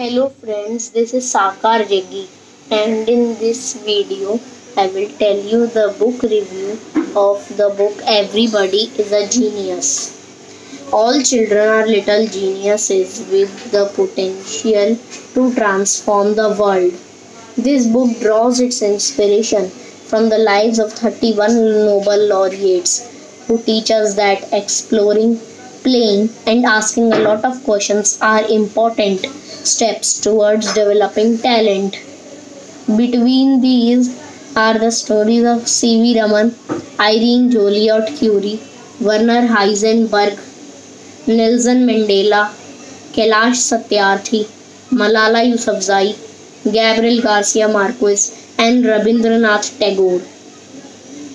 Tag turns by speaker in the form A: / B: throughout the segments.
A: Hello friends, this is Sakar Jaggi and in this video I will tell you the book review of the book Everybody is a Genius. All children are little geniuses with the potential to transform the world. This book draws its inspiration from the lives of 31 Nobel laureates who teach us that exploring, playing, and asking a lot of questions are important steps towards developing talent. Between these are the stories of C.V. Raman, Irene Joliot Curie, Werner Heisenberg, Nelson Mandela, Kailash Satyarthi, Malala Yousafzai, Gabriel Garcia Marquez, and Rabindranath Tagore,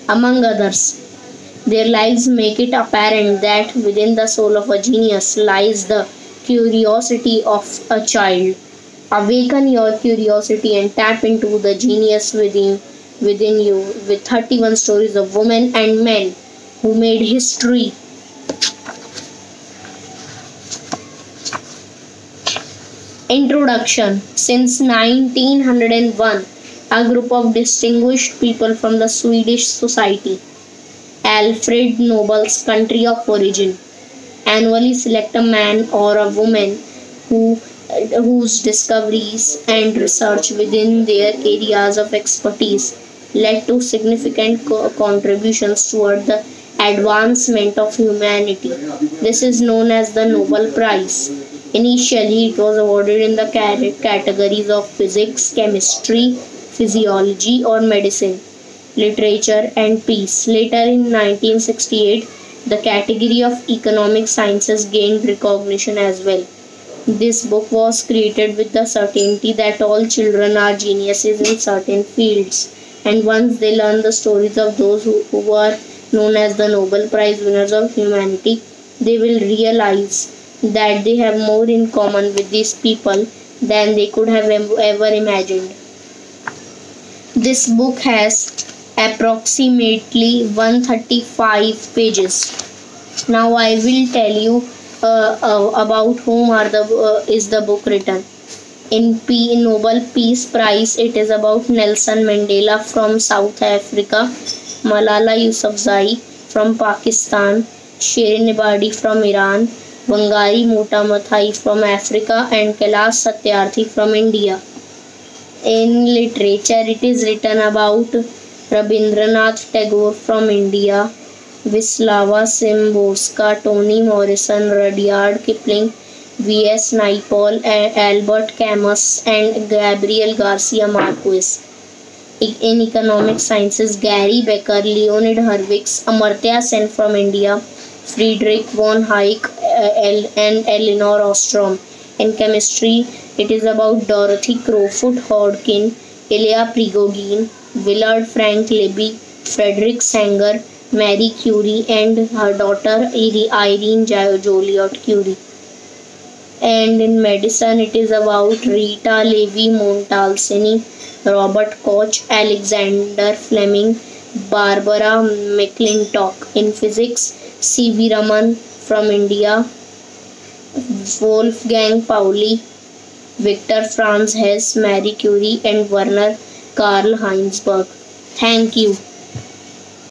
A: among others. Their lives make it apparent that within the soul of a genius lies the curiosity of a child. Awaken your curiosity and tap into the genius within, within you with 31 stories of women and men who made history. Introduction Since 1901, a group of distinguished people from the Swedish society Alfred Nobel's country of origin. Annually select a man or a woman who whose discoveries and research within their areas of expertise led to significant co- contributions toward the advancement of humanity. This is known as the Nobel Prize. Initially, it was awarded in the categories of physics, chemistry, physiology, or medicine literature, and peace. Later in 1968, the category of economic sciences gained recognition as well. This book was created with the certainty that all children are geniuses in certain fields, and once they learn the stories of those who, who are known as the Nobel Prize winners of humanity, they will realize that they have more in common with these people than they could have ever imagined. This book has approximately 135 pages. Now I will tell you uh, uh, about whom are the uh, is the book written. In P Nobel Peace Prize, it is about Nelson Mandela from South Africa, Malala Yousafzai from Pakistan, Shirin Ebadi from Iran, Wangari Muta Maathai from Africa, and Kailash Satyarthi from India. In literature, it is written about Rabindranath Tagore from India, Wisława Szymborska, Toni Morrison, Rudyard Kipling, V.S. Naipaul, Albert Camus, and Gabriel Garcia Marquez. In economic sciences, Gary Becker, Leonid Hurwicz, Amartya Sen from India, Friedrich von Hayek, eh, and Elinor Ostrom. In chemistry, it is about Dorothy Crowfoot Hodgkin, Ilya Prigogine, Willard Frank Libby, Frederick Sanger, Marie Curie, and her daughter Irene Joliot Curie. And in medicine, it is about Rita Levi Montalcini, Robert Koch, Alexander Fleming, Barbara McClintock. In physics, C.V. Raman from India, Wolfgang Pauli, Victor Franz Hess, Marie Curie, and Werner Karl Heisenberg. Thank you.